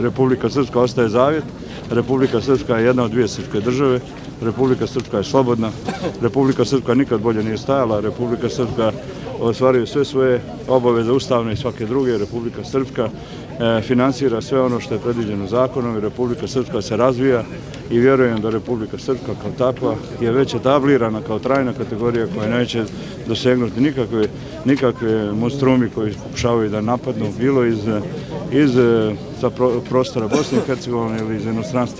Republika Srpska ostaje zavjet, Republika Srpska je jedna od dvije srpske države, Republika Srpska je slobodna, Republika Srpska nikad bolje nije stajala, Republika Srpska ostvaruje sve svoje obaveze ustavne i svake druge, Republika Srpska e, finansira sve ono što je predviđeno zakonom i Republika Srpska se razvija i vjerujem da Republika Srpska kao takva je već etablirana kao trajna kategorija koja neće dosegnuti nikakve, nikakve monstrumi koji pokušavaju da napadnu bilo iz, iz e, sa prostora Bosne i Hercegovine ili iz inostranstva.